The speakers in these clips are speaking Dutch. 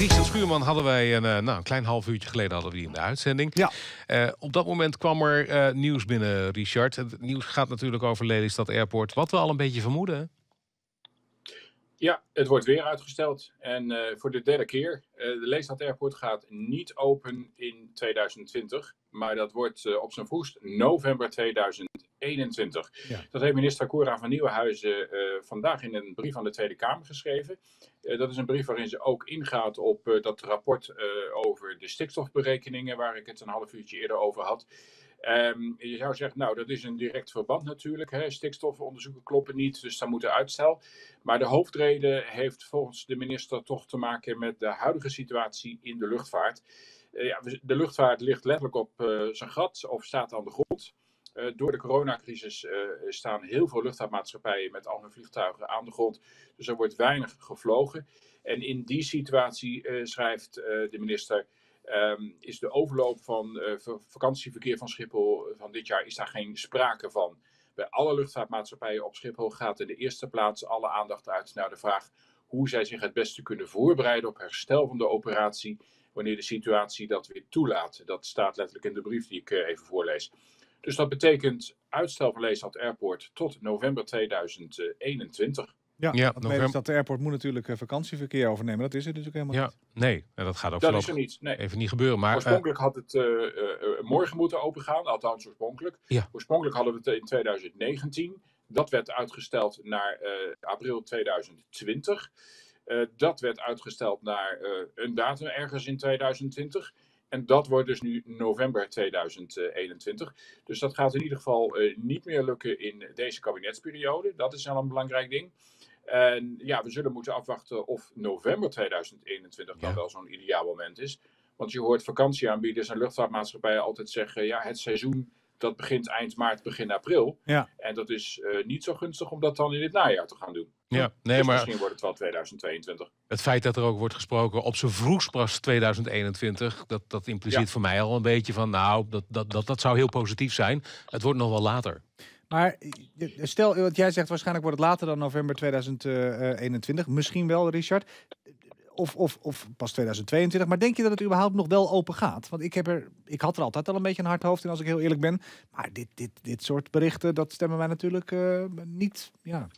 Richard Schuurman hadden wij een, nou, een klein half uurtje geleden hadden we die in de uitzending. Ja. Uh, op dat moment kwam er uh, nieuws binnen, Richard. Het nieuws gaat natuurlijk over Lelystad Airport. Wat we al een beetje vermoeden. Ja, het wordt weer uitgesteld. En uh, voor de derde keer. de Lelystad Airport gaat niet open in 2020. Maar dat wordt op zijn vroegst november 2021. Ja. Dat heeft minister Cora van Nieuwenhuizen vandaag in een brief aan de Tweede Kamer geschreven. Uh, dat is een brief waarin ze ook ingaat op uh, dat rapport over de stikstofberekeningen, waar ik het een half uurtje eerder over had. Um, je zou zeggen, nou, dat is een direct verband natuurlijk. Hè. Stikstofonderzoeken kloppen niet, dus daar moet er uitstel. Maar de hoofdreden heeft volgens de minister toch te maken met de huidige situatie in de luchtvaart. ja, de luchtvaart ligt letterlijk op zijn gat of staat aan de grond. Uh, door de coronacrisis uh, staan heel veel luchtvaartmaatschappijen met al hun vliegtuigen aan de grond. Dus er wordt weinig gevlogen. En in die situatie, uh, schrijft de minister, um, is de overloop van vakantieverkeer van Schiphol van dit jaar is daar geen sprake van. Bij alle luchtvaartmaatschappijen op Schiphol gaat in de eerste plaats alle aandacht uit naar de vraag hoe zij zich het beste kunnen voorbereiden op herstel van de operatie wanneer de situatie dat weer toelaat. Dat staat letterlijk in de brief die ik even voorlees. Dus dat betekent uitstel van Lelystad Airport tot november 2021. Ja, ja Lelystad Airport moet natuurlijk vakantieverkeer overnemen. Dat is er natuurlijk helemaal ja, niet. Nee, dat gaat ook dat is er niet. Nee. even niet gebeuren. Maar, oorspronkelijk had het uh, uh, morgen moeten opengaan, althans oorspronkelijk. Ja. Oorspronkelijk hadden we het in 2019. Dat werd uitgesteld naar uh, april 2020. dat werd uitgesteld naar een datum ergens in 2020. En dat wordt dus nu november 2021. Dus dat gaat in ieder geval uh, niet meer lukken in deze kabinetsperiode. Dat is al een belangrijk ding. En ja, we zullen moeten afwachten of november 2021 dan ja. wel zo'n ideaal moment is. Want je hoort vakantieaanbieders en luchtvaartmaatschappijen altijd zeggen: ja, het seizoen dat begint eind maart, begin april. Ja. En dat is uh, niet zo gunstig om dat dan in het najaar te gaan doen. Ja, nee, dus maar misschien wordt het wel 2022. Het feit dat er ook wordt gesproken op zijn vroegst pas 2021, dat, dat impliceert ja. voor mij al een beetje van, nou, dat, dat, dat, dat zou heel positief zijn. Het wordt nog wel later. Maar stel, wat jij zegt, waarschijnlijk wordt het later dan november 2021. Misschien wel, Richard. Of, of, of pas 2022. Maar denk je dat het überhaupt nog wel open gaat? Want ik, heb er, ik had er altijd al een beetje een hard hoofd in, als ik heel eerlijk ben. Maar dit, dit, dit soort berichten, dat stemmen wij natuurlijk uh, niet ja,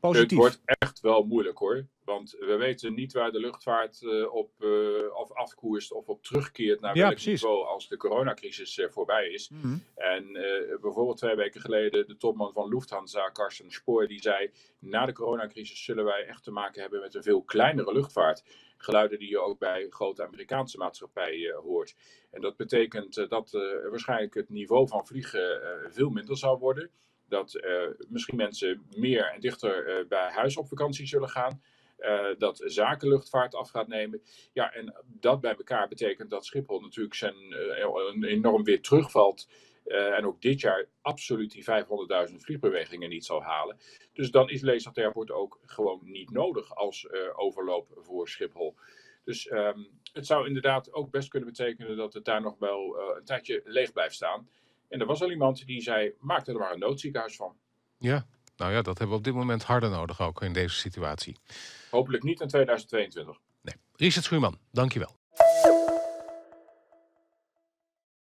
positief. Het wordt echt wel moeilijk hoor. Want we weten niet waar de luchtvaart uh, op uh, of afkoerst of op terugkeert naar ja, welk precies. niveau als de coronacrisis uh, voorbij is. Mm -hmm. En bijvoorbeeld twee weken geleden de topman van Lufthansa, Carsten Spoor, die zei na de coronacrisis zullen wij echt te maken hebben met een veel kleinere luchtvaart. Geluiden die je ook bij grote Amerikaanse maatschappijen hoort. En dat betekent dat waarschijnlijk het niveau van vliegen veel minder zal worden. Dat misschien mensen meer en dichter bij huis op vakantie zullen gaan. Uh, dat zakenluchtvaart af gaat nemen. Ja, en dat bij elkaar betekent dat Schiphol natuurlijk zijn, uh, enorm weer terugvalt. En ook dit jaar absoluut die 500.000 vliegbewegingen niet zal halen. Dus dan is Lelystad Airport ook gewoon niet nodig als overloop voor Schiphol. Dus um, het zou inderdaad ook best kunnen betekenen dat het daar nog wel een tijdje leeg blijft staan. En er was al iemand die zei, maak er maar een noodziekenhuis van. Ja, nou ja, dat hebben we op dit moment harder nodig ook in deze situatie. Hopelijk niet in 2022. Nee. Richard Schuurman, dankjewel.